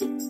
you